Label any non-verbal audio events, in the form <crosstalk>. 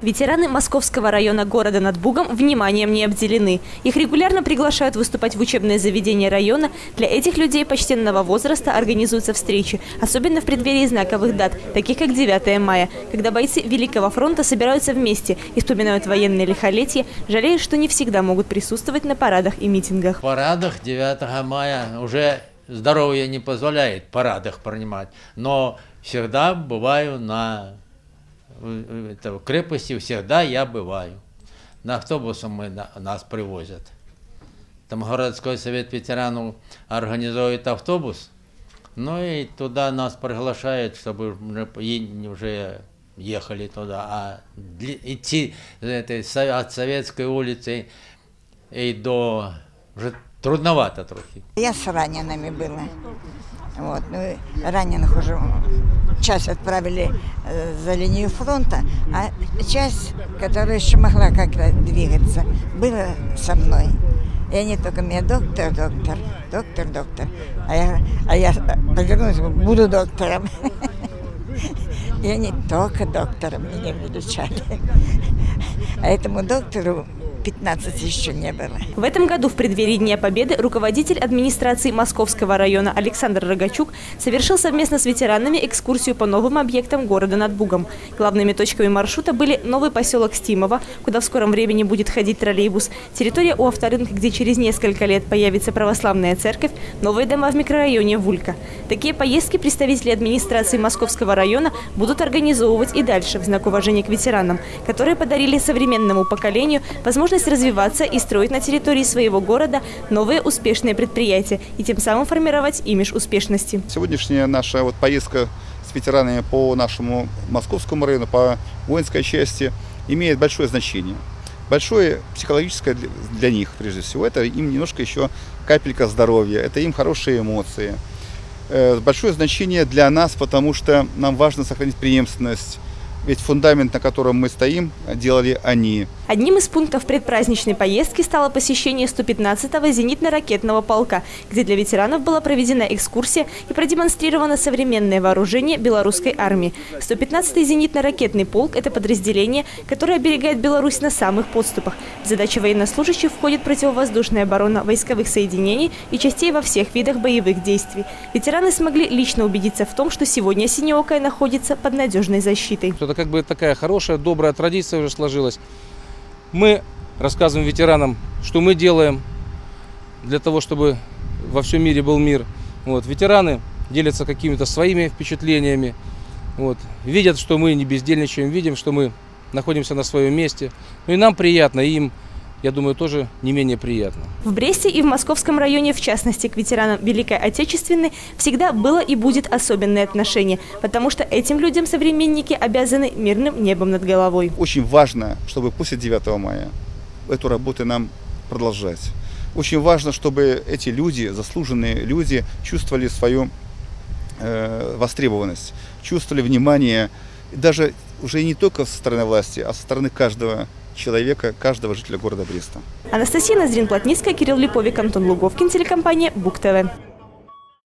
Ветераны Московского района города над Бугом вниманием не обделены. Их регулярно приглашают выступать в учебные заведения района. Для этих людей почтенного возраста организуются встречи, особенно в преддверии знаковых дат, таких как 9 мая, когда бойцы Великого фронта собираются вместе и вспоминают военные лихолетия, жалея, что не всегда могут присутствовать на парадах и митингах. В парадах 9 мая уже здоровье не позволяет парадах принимать, но всегда бываю на в крепости, всегда я бываю. На автобусом мы, на, нас привозят. Там городской совет ветеранов организует автобус, ну и туда нас приглашают, чтобы уже, ехали туда. А идти это, от Советской улицы и до уже трудновато трохи. Я с ранеными была. Вот. Ну, раненых уже часть отправили э, за линию фронта, а часть, которая еще могла как-то двигаться, была со мной. И они только мне доктор, доктор, доктор, доктор. А я, а я повернулась, буду доктором. <laughs> И они только доктором меня величали. <laughs> А этому доктору 15 еще не было. В этом году в преддверии Дня Победы руководитель администрации Московского района Александр Рогачук совершил совместно с ветеранами экскурсию по новым объектам города над Бугом. Главными точками маршрута были новый поселок Стимово, куда в скором времени будет ходить троллейбус, территория у авторынка, где через несколько лет появится православная церковь, новые дома в микрорайоне Вулька. Такие поездки представители администрации Московского района будут организовывать и дальше в знак уважения к ветеранам, которые подарили современному поколению возможность возможность развиваться и строить на территории своего города новые успешные предприятия и тем самым формировать имидж успешности. Сегодняшняя наша вот поездка с ветеранами по нашему московскому району, по воинской части, имеет большое значение. Большое психологическое для них, прежде всего. Это им немножко еще капелька здоровья, это им хорошие эмоции. Э, большое значение для нас, потому что нам важно сохранить преемственность ведь фундамент, на котором мы стоим, делали они. Одним из пунктов предпраздничной поездки стало посещение 115-го зенитно-ракетного полка, где для ветеранов была проведена экскурсия и продемонстрировано современное вооружение белорусской армии. 115-й зенитно-ракетный полк – это подразделение, которое оберегает Беларусь на самых подступах. В задачи военнослужащих входит противовоздушная оборона войсковых соединений и частей во всех видах боевых действий. Ветераны смогли лично убедиться в том, что сегодня Синеокая находится под надежной защитой как бы такая хорошая, добрая традиция уже сложилась. Мы рассказываем ветеранам, что мы делаем для того, чтобы во всем мире был мир. Вот. Ветераны делятся какими-то своими впечатлениями, вот. видят, что мы не бездельничаем, видим, что мы находимся на своем месте. Ну и нам приятно, и им я думаю, тоже не менее приятно. В Бресте и в Московском районе, в частности, к ветеранам Великой Отечественной, всегда было и будет особенное отношение, потому что этим людям современники обязаны мирным небом над головой. Очень важно, чтобы после 9 мая эту работу нам продолжать. Очень важно, чтобы эти люди, заслуженные люди, чувствовали свою э, востребованность, чувствовали внимание, даже уже не только со стороны власти, а со стороны каждого человека, каждого жителя города Бреста. Анастасия Назрин-Плотницкая, Кирилл Липовик, Антон Луговкин, телекомпания Бук ТВ.